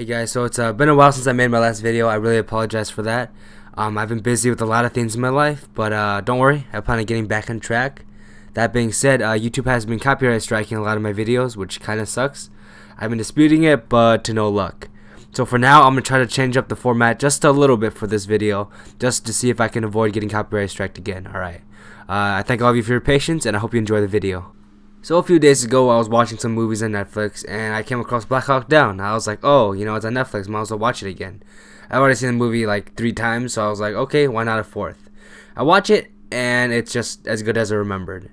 Hey guys, so it's uh, been a while since I made my last video. I really apologize for that. Um, I've been busy with a lot of things in my life, but uh, don't worry, I plan on getting back on track. That being said, uh, YouTube has been copyright striking a lot of my videos, which kind of sucks. I've been disputing it, but to no luck. So for now, I'm going to try to change up the format just a little bit for this video, just to see if I can avoid getting copyright striked again, alright. Uh, I thank all of you for your patience, and I hope you enjoy the video. So a few days ago, I was watching some movies on Netflix, and I came across Black Hawk Down. I was like, oh, you know, it's on Netflix, might as well watch it again. I've already seen the movie like three times, so I was like, okay, why not a fourth? I watch it, and it's just as good as I remembered.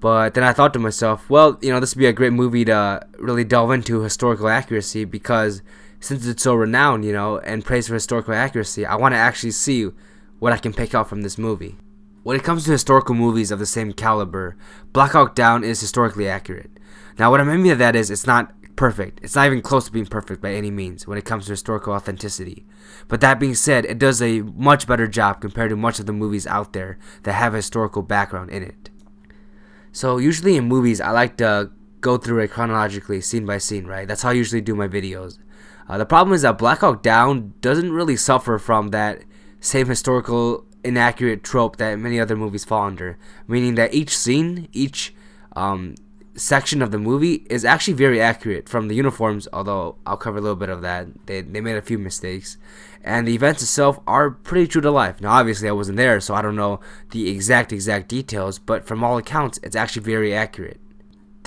But then I thought to myself, well, you know, this would be a great movie to really delve into historical accuracy because since it's so renowned, you know, and praised for historical accuracy, I want to actually see what I can pick out from this movie. When it comes to historical movies of the same caliber, Black Hawk Down is historically accurate. Now, what I mean by that is it's not perfect. It's not even close to being perfect by any means when it comes to historical authenticity. But that being said, it does a much better job compared to much of the movies out there that have historical background in it. So, usually in movies, I like to go through it chronologically, scene by scene, right? That's how I usually do my videos. Uh, the problem is that Black Hawk Down doesn't really suffer from that same historical inaccurate trope that many other movies fall under, meaning that each scene, each um, section of the movie is actually very accurate from the uniforms, although I'll cover a little bit of that. They, they made a few mistakes. And the events itself are pretty true to life. Now, obviously, I wasn't there, so I don't know the exact, exact details, but from all accounts, it's actually very accurate.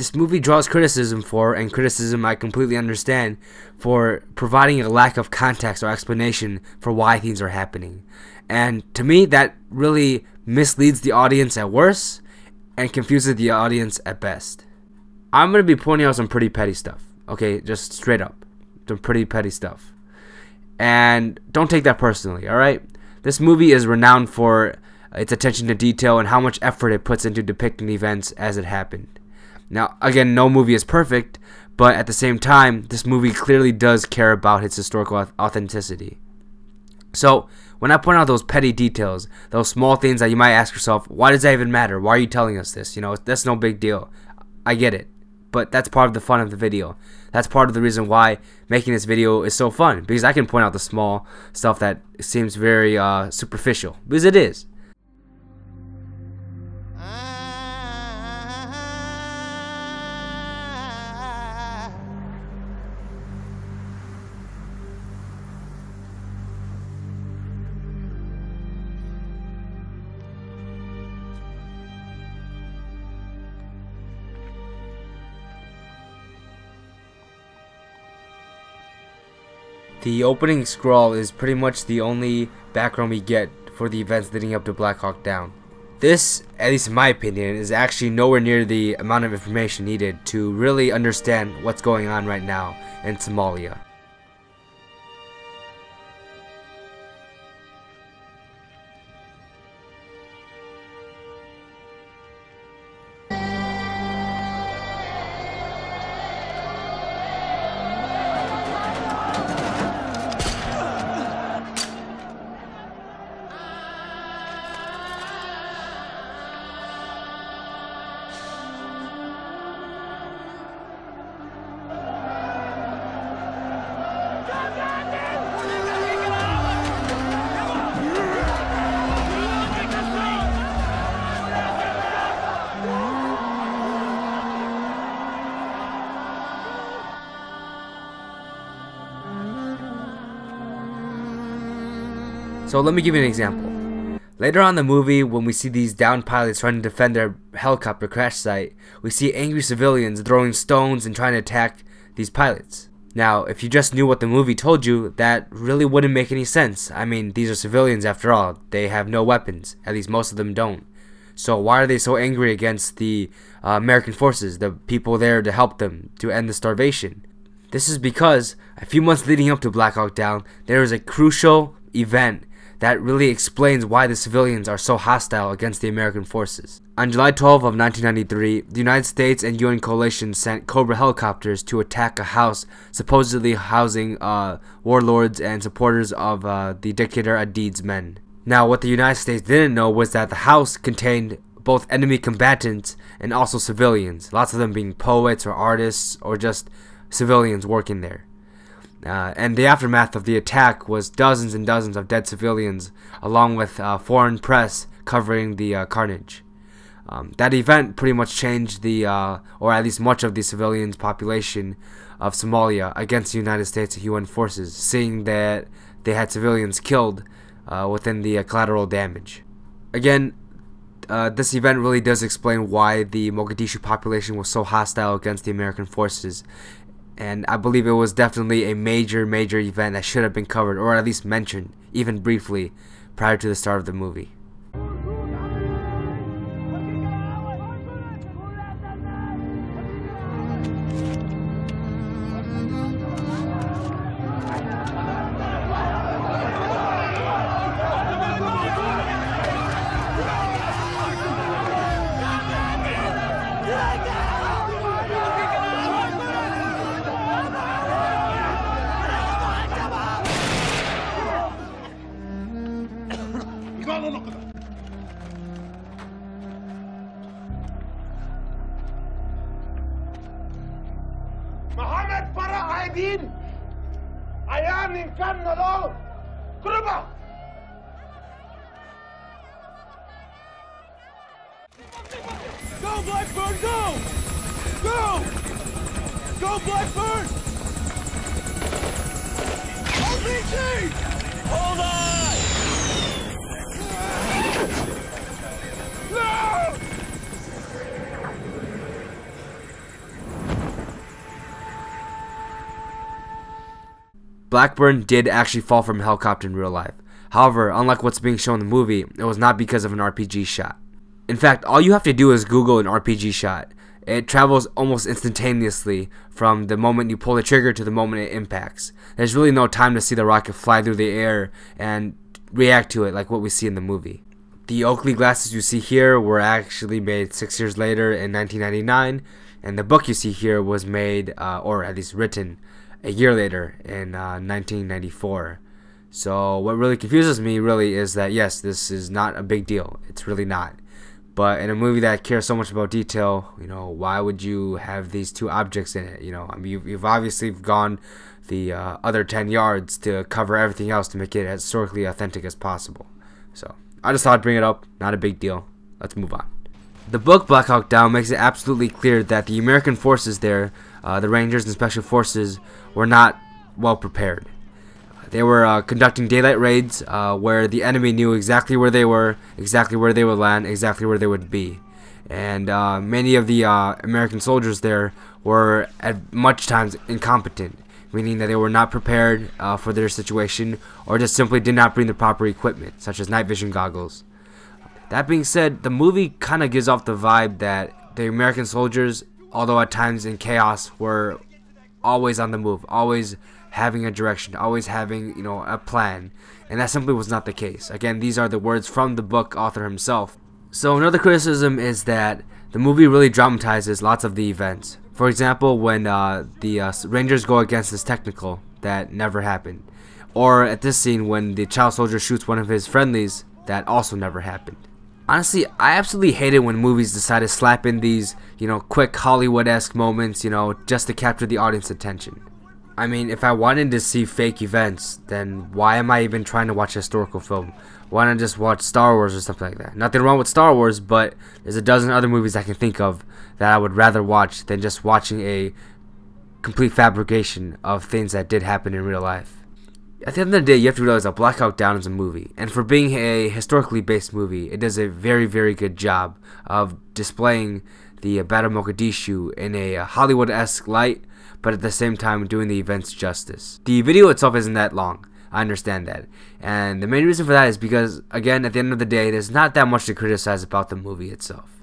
This movie draws criticism for, and criticism I completely understand, for providing a lack of context or explanation for why things are happening. And to me, that really misleads the audience at worst and confuses the audience at best. I'm going to be pointing out some pretty petty stuff. Okay, just straight up. Some pretty petty stuff. And don't take that personally, alright? This movie is renowned for its attention to detail and how much effort it puts into depicting events as it happened. Now, again, no movie is perfect, but at the same time, this movie clearly does care about its historical authenticity. So, when I point out those petty details, those small things that you might ask yourself, why does that even matter? Why are you telling us this? You know, that's no big deal. I get it. But that's part of the fun of the video. That's part of the reason why making this video is so fun. Because I can point out the small stuff that seems very uh, superficial. Because it is. The opening scroll is pretty much the only background we get for the events leading up to Black Hawk Down. This, at least in my opinion, is actually nowhere near the amount of information needed to really understand what's going on right now in Somalia. So let me give you an example. Later on in the movie, when we see these downed pilots trying to defend their helicopter crash site, we see angry civilians throwing stones and trying to attack these pilots. Now, if you just knew what the movie told you, that really wouldn't make any sense. I mean, these are civilians after all. They have no weapons. At least most of them don't. So why are they so angry against the uh, American forces, the people there to help them, to end the starvation? This is because a few months leading up to Black Hawk Down, there was a crucial event that really explains why the civilians are so hostile against the American forces. On July 12 of 1993, the United States and UN coalition sent Cobra helicopters to attack a house supposedly housing uh, warlords and supporters of uh, the dictator Aidid's men. Now, what the United States didn't know was that the house contained both enemy combatants and also civilians, lots of them being poets or artists or just civilians working there. Uh, and the aftermath of the attack was dozens and dozens of dead civilians, along with uh, foreign press covering the uh, carnage. Um, that event pretty much changed the, uh, or at least much of the civilians' population of Somalia against the United States UN forces, seeing that they had civilians killed uh, within the uh, collateral damage. Again, this event really does explain why the Mogadishu population was so hostile against the American forces. And I believe it was definitely a major, major event that should have been covered, or at least mentioned, even briefly, prior to the start of the movie. Go Blackburn, go! Go! Go Blackburn! RPG! Hold on! No! Blackburn did actually fall from a helicopter in real life. However, unlike what's being shown in the movie, it was not because of an RPG shot. In fact, all you have to do is Google an RPG shot. It travels almost instantaneously from the moment you pull the trigger to the moment it impacts. There's really no time to see the rocket fly through the air and react to it like what we see in the movie. The Oakley glasses you see here were actually made six years later in 1999, and the book you see here was made, uh, or at least written, a year later in uh, 1994. So what really confuses me really is that yes, this is not a big deal. It's really not. But in a movie that cares so much about detail, you know, why would you have these two objects in it? You know, I mean, you've, you've obviously gone the uh, other 10 yards to cover everything else to make it as historically authentic as possible. So I just thought I'd bring it up. Not a big deal. Let's move on. The book Black Hawk Down makes it absolutely clear that the American forces there, uh, the Rangers and Special Forces, were not well prepared. They were uh, conducting daylight raids uh, where the enemy knew exactly where they were, exactly where they would land, exactly where they would be. And uh, many of the uh, American soldiers there were at much times incompetent, meaning that they were not prepared uh, for their situation or just simply did not bring the proper equipment, such as night vision goggles. That being said, the movie kind of gives off the vibe that the American soldiers, although at times in chaos, were always on the move, always having a direction, always having, you know, a plan. And that simply was not the case. Again, these are the words from the book author himself. So another criticism is that the movie really dramatizes lots of the events. For example, when uh, the uh, Rangers go against this technical that never happened. Or at this scene when the child soldier shoots one of his friendlies that also never happened. Honestly, I absolutely hate it when movies decide to slap in these, you know, quick Hollywood-esque moments, you know, just to capture the audience attention. I mean, if I wanted to see fake events, then why am I even trying to watch a historical film? Why not just watch Star Wars or something like that? Nothing wrong with Star Wars, but there's a dozen other movies I can think of that I would rather watch than just watching a complete fabrication of things that did happen in real life. At the end of the day, you have to realize that Black Hawk Down is a movie, and for being a historically based movie, it does a very, very good job of displaying the Battle of Mogadishu in a Hollywood-esque light, but at the same time doing the events justice. The video itself isn't that long. I understand that. And the main reason for that is because, again, at the end of the day, there's not that much to criticize about the movie itself.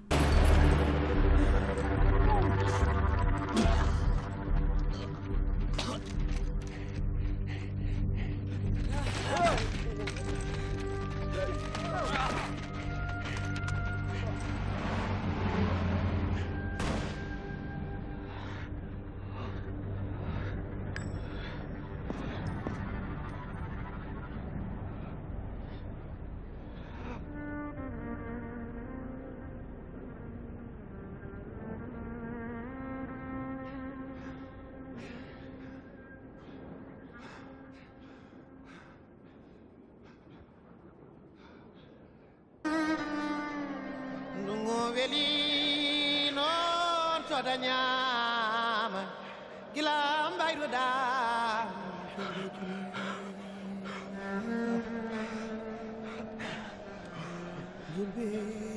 Beli non toda nyama gila mbayruɗa you